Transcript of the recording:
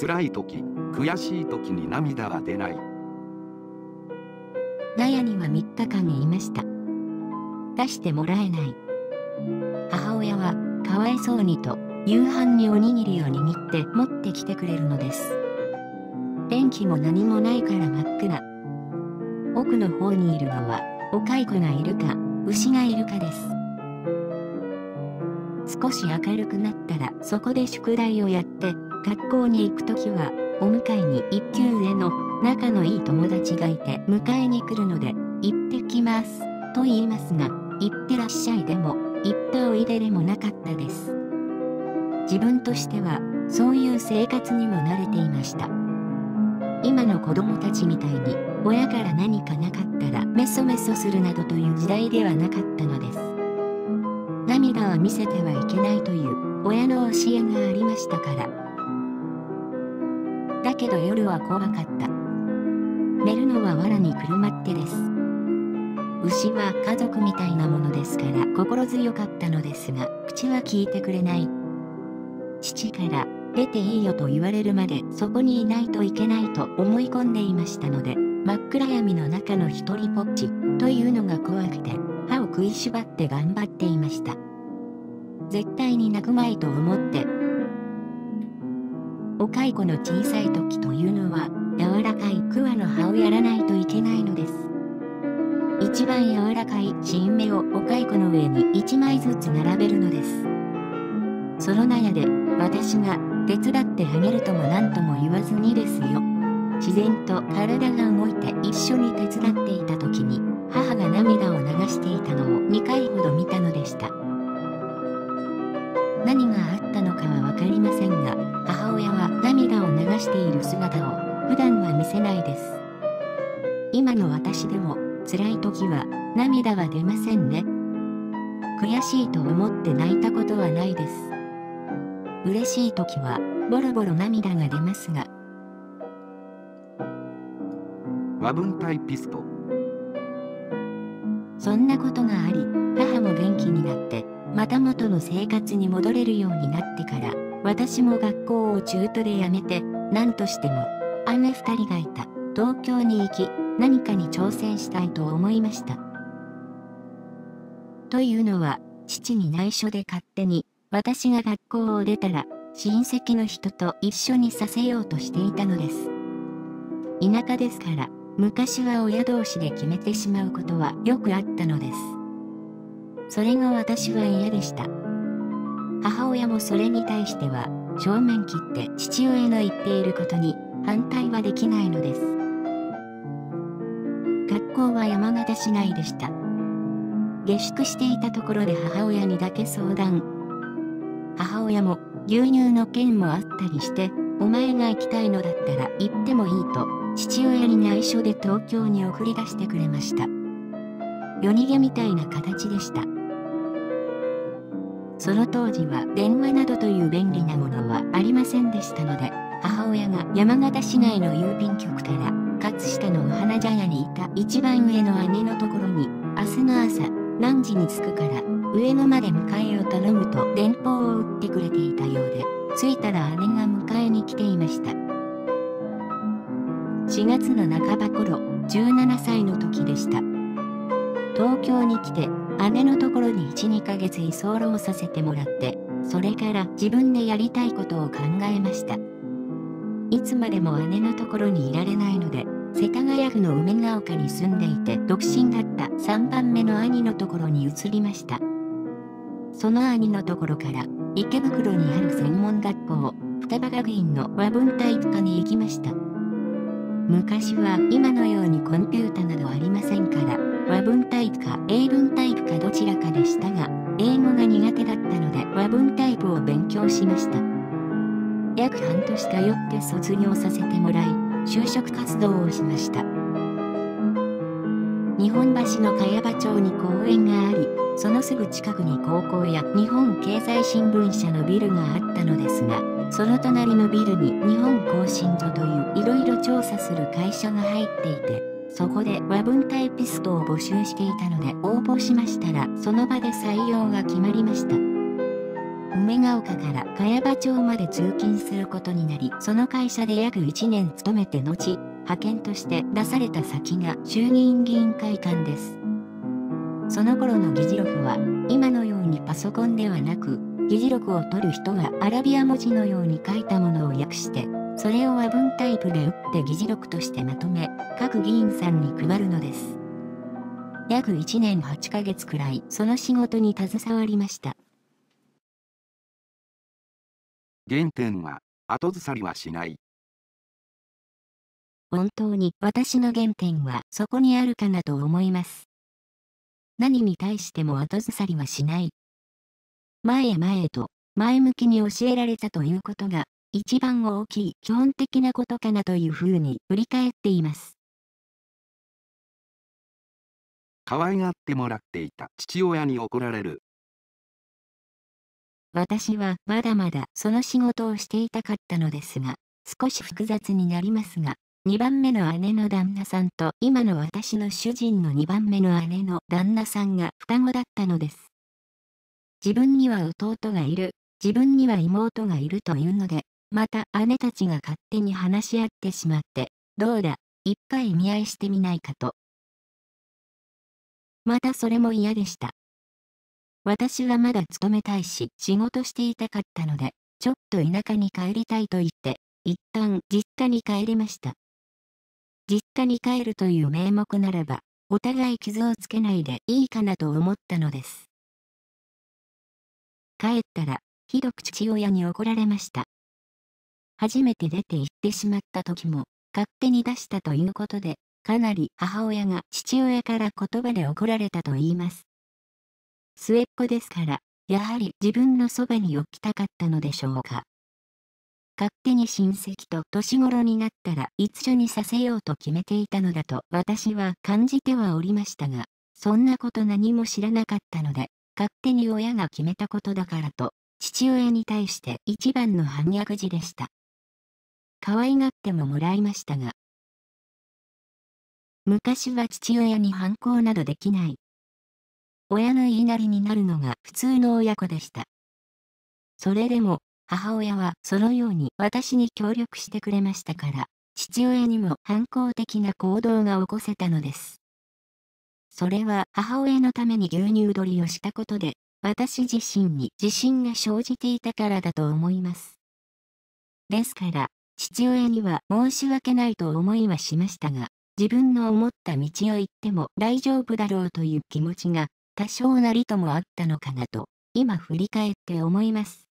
辛い時悔しい時に涙は出ない。納屋には3日間いました。出してもらえない。母親はかわいそうにと夕飯におにぎりを握って持ってきてくれるのです。電気も何もないから真っ暗。奥の方にいるのはお蚕がいるか牛がいるかです。少し明るくなったらそこで宿題をやって学校に行くときはお迎えに一級上の仲のいい友達がいて迎えに来るので行ってきますと言いますが行ってらっしゃいでも行っておいででもなかったです。自分としてはそういう生活にも慣れていました。今の子供たちみたいに親から何かなかったらメソメソするなどという時代ではなかったのです。涙は見せてはいけないという親の教えがありましたからけど夜は怖かった。寝るのは藁にくるまってです。牛は家族みたいなものですから心強かったのですが口は聞いてくれない。父から出ていいよと言われるまでそこにいないといけないと思い込んでいましたので真っ暗闇の中の一人ぽっちというのが怖くて歯を食いしばって頑張っていました。絶対に泣くまいと思ってお蚕の小さい時というのは柔らかい桑の葉をやらないといけないのです。一番柔らかい新芽をお蚕の上に1枚ずつ並べるのです。その納屋で私が手伝ってあげるとも何とも言わずにですよ。自然と体が動いて一緒に手伝っていた時に母が涙を流していたのを2回ほど見たのでした。何があったのかは分かりませんが母親は涙を流している姿を普段は見せないです。今の私でも辛い時は涙は出ませんね。悔しいと思って泣いたことはないです。嬉しい時はボロボロ涙が出ますが。和文タイピスト。そんなことがあり母も元気になってまた元の生活に戻れるようになってから私も学校を中途で辞めて何としても姉二人がいた。東京に行き何かに挑戦したいと思いました。というのは父に内緒で勝手に私が学校を出たら親戚の人と一緒にさせようとしていたのです。田舎ですから昔は親同士で決めてしまうことはよくあったのです。それが私は嫌でした。母親もそれに対しては正面切って父親の言っていることに反対はできないのです。学校は山形市内でした。下宿していたところで母親にだけ相談。母親も牛乳の件もあったりしてお前が行きたいのだったら行ってもいいと父親に内緒で東京に送り出してくれました。夜逃げみたいな形でした。その当時は電話などという便利なものはありませんでしたので母親が山形市内の郵便局から葛飾のお花茶屋にいた一番上の姉のところに明日の朝何時に着くから上野まで迎えを頼むと電報を打ってくれていたようで着いたら姉が迎えに来ていました。4月の半ば頃17歳の時でした。東京に来て姉のところに12ヶ月居候させてもらってそれから自分でやりたいことを考えました。いつまでも姉のところにいられないので世田谷区の梅ヶ丘に住んでいて独身だった3番目の兄のところに移りました。その兄のところから池袋にある専門学校双葉学院の和文体育科に行きました。昔は今のようにコンピュータなどありませんから和文タイプか英文タイプかどちらかでしたが英語が苦手だったので和文タイプを勉強しました。約半年通って卒業させてもらい就職活動をしました。日本橋の茅場町に公園がありそのすぐ近くに高校や日本経済新聞社のビルがあったのですがその隣のビルに日本更新所といういろいろ調査する会社が入っていてそこで和文タイピストを募集していたので応募しましたらその場で採用が決まりました梅ヶ丘から茅場町まで通勤することになり、その会社で約1年勤めて後、派遣として出された先が衆議院議員会館です。その頃の議事録は、今のようにパソコンではなく、議事録を取る人がアラビア文字のように書いたものを訳して、それを和文タイプで打って議事録としてまとめ、各議員さんに配るのです。約1年8ヶ月くらい、その仕事に携わりました。原点は後ずさりはしない。本当に私の原点はそこにあるかなと思います。何に対しても後ずさりはしない。前へ前へと前向きに教えられたということが一番大きい基本的なことかなというふうに振り返っています。可愛がってもらっていた父親に怒られる私はまだまだその仕事をしていたかったのですが、少し複雑になりますが、2番目の姉の旦那さんと今の私の主人の2番目の姉の旦那さんが双子だったのです。自分には弟がいる、自分には妹がいるというので、また姉たちが勝手に話し合ってしまって、どうだ、いっぱい見合いしてみないかと。またそれも嫌でした。私はまだ勤めたいし、仕事していたかったので、ちょっと田舎に帰りたいと言って、一旦実家に帰りました。実家に帰るという名目ならば、お互い傷をつけないでいいかなと思ったのです。帰ったら、ひどく父親に怒られました。初めて出て行ってしまった時も、勝手に出したということで、かなり母親が父親から言葉で怒られたと言います。末っ子ですから、やはり自分のそばに置きたかったのでしょうか。勝手に親戚と年頃になったら一緒にさせようと決めていたのだと私は感じてはおりましたが、そんなこと何も知らなかったので、勝手に親が決めたことだからと、父親に対して一番の反逆児でした。可愛がってももらいましたが、昔は父親に反抗などできない親の言いなりになるのが普通の親子でした。それでも、母親はそのように私に協力してくれましたから、父親にも反抗的な行動が起こせたのです。それは母親のために牛乳取りをしたことで、私自身に自信が生じていたからだと思います。ですから、父親には申し訳ないと思いはしましたが、自分の思った道を行っても大丈夫だろうという気持ちが多少なりともあったのかなと、今振り返って思います。